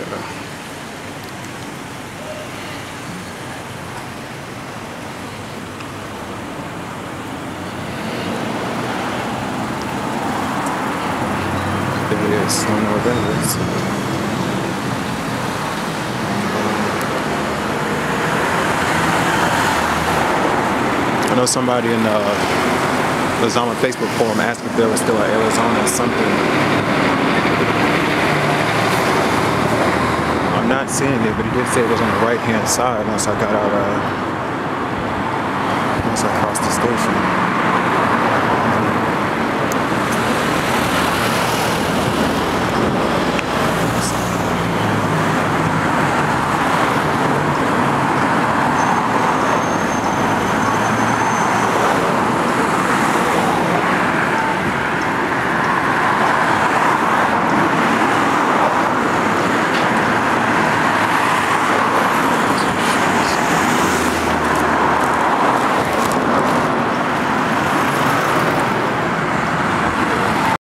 Yeah. Yes, I know that. That's I know somebody in uh, the Lazama Facebook forum asked if there was still an Arizona something not seeing it, but he did say it was on the right hand side once I got out, uh, once I crossed the station.